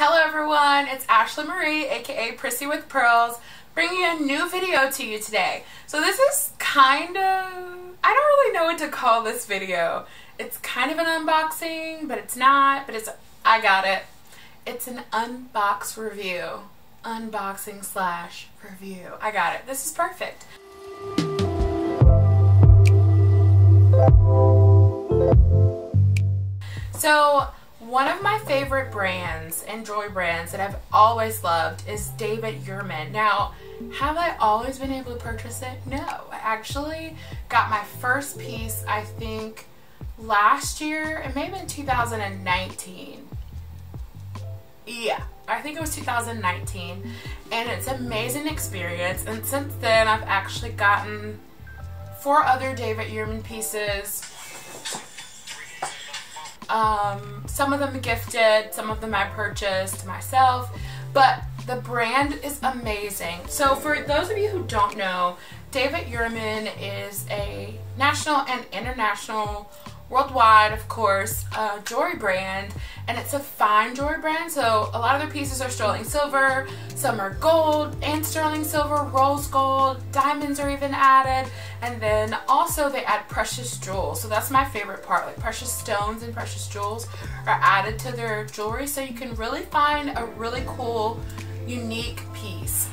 Hello everyone, it's Ashley Marie, aka Prissy with Pearls, bringing a new video to you today. So this is kind of, I don't really know what to call this video. It's kind of an unboxing, but it's not, but it's, I got it. It's an unbox review. Unboxing slash review. I got it. This is perfect. So one of my favorite brands and jewelry brands that I've always loved is David Yurman. Now, have I always been able to purchase it? No. I actually got my first piece, I think, last year. It may have been 2019. Yeah, I think it was 2019. And it's an amazing experience. And since then, I've actually gotten four other David Yurman pieces um, some of them gifted, some of them I purchased myself, but the brand is amazing. So for those of you who don't know, David Yurman is a national and international worldwide, of course, uh, jewelry brand, and it's a fine jewelry brand. So a lot of their pieces are sterling silver, some are gold and sterling silver, rose gold, diamonds are even added, and then also they add precious jewels. So that's my favorite part. Like precious stones and precious jewels are added to their jewelry, so you can really find a really cool, unique piece.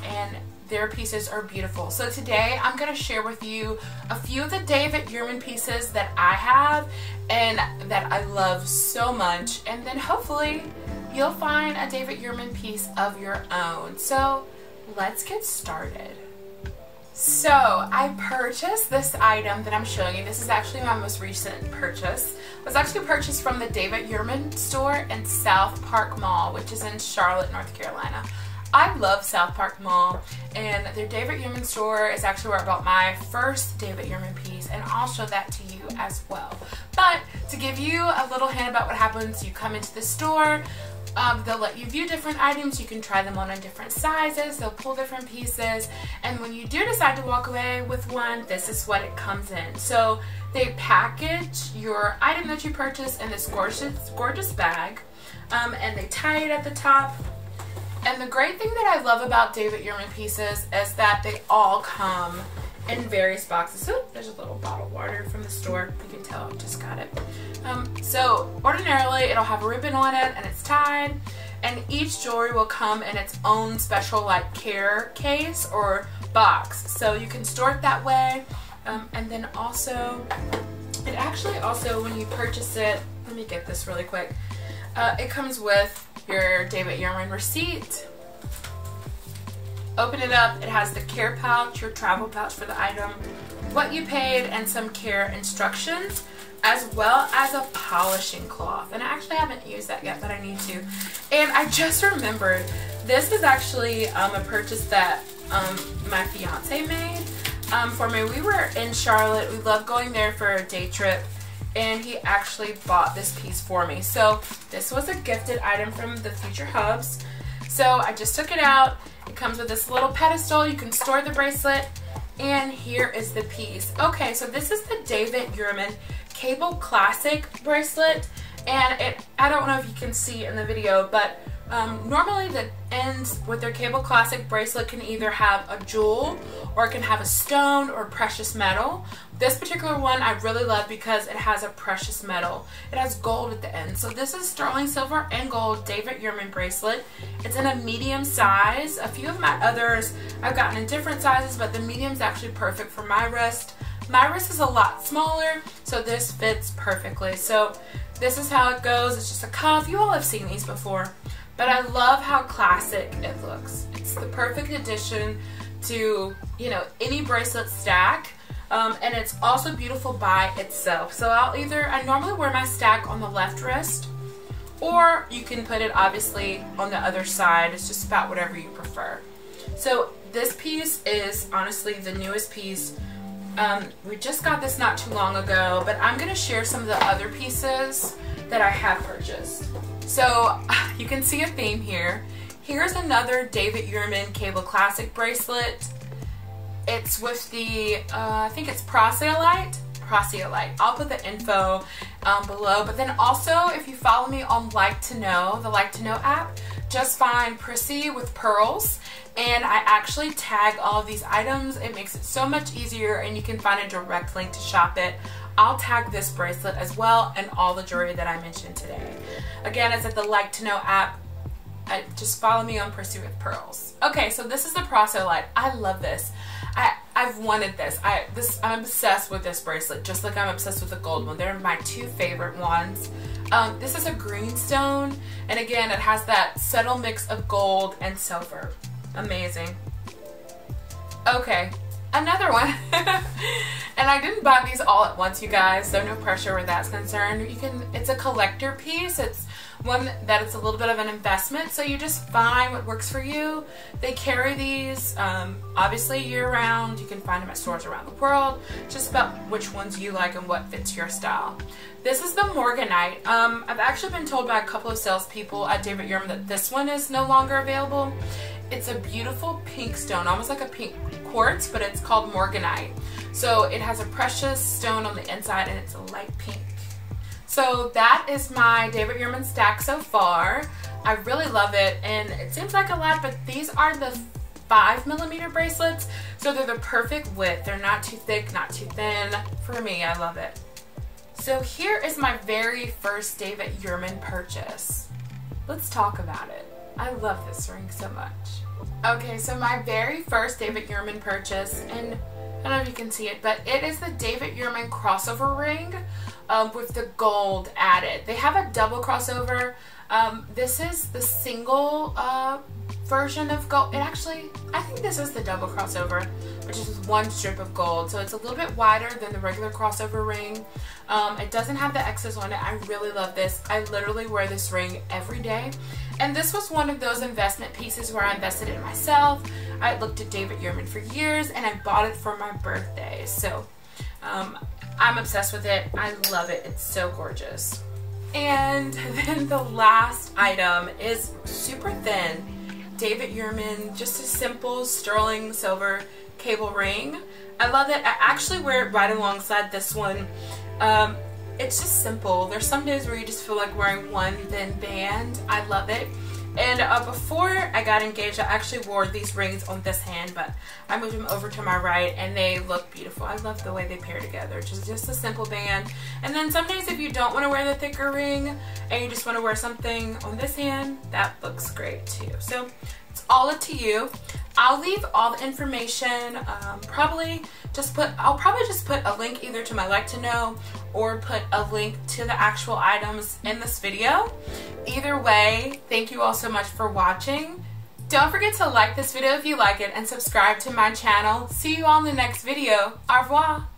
Their pieces are beautiful. So today I'm going to share with you a few of the David Yurman pieces that I have and that I love so much and then hopefully you'll find a David Yurman piece of your own. So let's get started. So I purchased this item that I'm showing you. This is actually my most recent purchase. It was actually purchased from the David Yurman store in South Park Mall, which is in Charlotte, North Carolina. I love South Park Mall and their David Yurman store is actually where I bought my first David Yurman piece and I'll show that to you as well. But to give you a little hint about what happens, you come into the store, um, they'll let you view different items. You can try them on in different sizes. They'll pull different pieces. And when you do decide to walk away with one, this is what it comes in. So they package your item that you purchased in this gorgeous, gorgeous bag. Um, and they tie it at the top and the great thing that I love about David Yurman pieces is that they all come in various boxes. So there's a little bottle of water from the store. You can tell I just got it. Um, so ordinarily it'll have a ribbon on it and it's tied. And each jewelry will come in its own special like care case or box. So you can store it that way. Um, and then also, it actually also when you purchase it, let me get this really quick. Uh, it comes with your David Yurman receipt. Open it up. It has the care pouch, your travel pouch for the item, what you paid, and some care instructions, as well as a polishing cloth. And I actually haven't used that yet, but I need to. And I just remembered, this is actually um, a purchase that um, my fiance made um, for me. We were in Charlotte. We love going there for a day trip and he actually bought this piece for me. So this was a gifted item from the Future Hubs. So I just took it out. It comes with this little pedestal. You can store the bracelet. And here is the piece. Okay, so this is the David Yurman Cable Classic bracelet. And it, I don't know if you can see in the video, but um, normally the ends with their Cable Classic bracelet can either have a jewel or it can have a stone or precious metal. This particular one I really love because it has a precious metal. It has gold at the end. So this is sterling silver and gold David Yurman bracelet. It's in a medium size. A few of my others I've gotten in different sizes, but the medium is actually perfect for my wrist. My wrist is a lot smaller, so this fits perfectly. So this is how it goes. It's just a cuff. You all have seen these before. But I love how classic it looks. It's the perfect addition to, you know, any bracelet stack. Um, and it's also beautiful by itself. So I'll either, I normally wear my stack on the left wrist or you can put it obviously on the other side. It's just about whatever you prefer. So this piece is honestly the newest piece. Um, we just got this not too long ago, but I'm going to share some of the other pieces that I have purchased. So you can see a theme here. Here's another David Yurman Cable Classic bracelet. It's with the, uh, I think it's Prasiolite. Prasiolite. I'll put the info um, below. But then also, if you follow me on Like to Know, the Like to Know app, just find Prissy with pearls and I actually tag all of these items. It makes it so much easier and you can find a direct link to shop it. I'll tag this bracelet as well and all the jewelry that I mentioned today. Again, it's at the Like to Know app. I, just follow me on Prissy with Pearls. Okay, so this is the Prasiolite. I love this. I, I've wanted this. I this I'm obsessed with this bracelet, just like I'm obsessed with the gold one. They're my two favorite ones. Um, this is a green stone, and again, it has that subtle mix of gold and silver. Amazing. Okay, another one. and I didn't buy these all at once, you guys, so no pressure where that's concerned. You can, it's a collector piece. It's one that it's a little bit of an investment, so you just find what works for you. They carry these, um, obviously year round. You can find them at stores around the world. Just about which ones you like and what fits your style. This is the Morganite. Um, I've actually been told by a couple of salespeople at David Yurman that this one is no longer available. It's a beautiful pink stone, almost like a pink quartz, but it's called Morganite. So it has a precious stone on the inside and it's a light pink. So that is my David Yurman stack so far. I really love it and it seems like a lot, but these are the five millimeter bracelets. So they're the perfect width. They're not too thick, not too thin. For me, I love it. So here is my very first David Yurman purchase. Let's talk about it. I love this ring so much. Okay, so my very first David Yurman purchase, and I don't know if you can see it, but it is the David Yurman crossover ring um, with the gold added. They have a double crossover. Um, this is the single uh, version of gold. It actually, I think this is the double crossover, which is one strip of gold. So it's a little bit wider than the regular crossover ring. Um, it doesn't have the X's on it. I really love this. I literally wear this ring every day. And this was one of those investment pieces where I invested in myself. I looked at David Yurman for years and I bought it for my birthday. So um, I'm obsessed with it. I love it. It's so gorgeous. And then the last item is super thin. David Yurman, just a simple sterling silver cable ring. I love it. I actually wear it right alongside this one. Um, it's just simple. There's some days where you just feel like wearing one thin band. I love it. And uh, before I got engaged, I actually wore these rings on this hand, but I moved them over to my right and they look beautiful. I love the way they pair together. Just, just a simple band. And then some days if you don't want to wear the thicker ring and you just want to wear something on this hand, that looks great too. So it's all up to you. I'll leave all the information, um, probably just put, I'll probably just put a link either to my like to know or put a link to the actual items in this video. Either way, thank you all so much for watching. Don't forget to like this video if you like it and subscribe to my channel. See you all in the next video. Au revoir.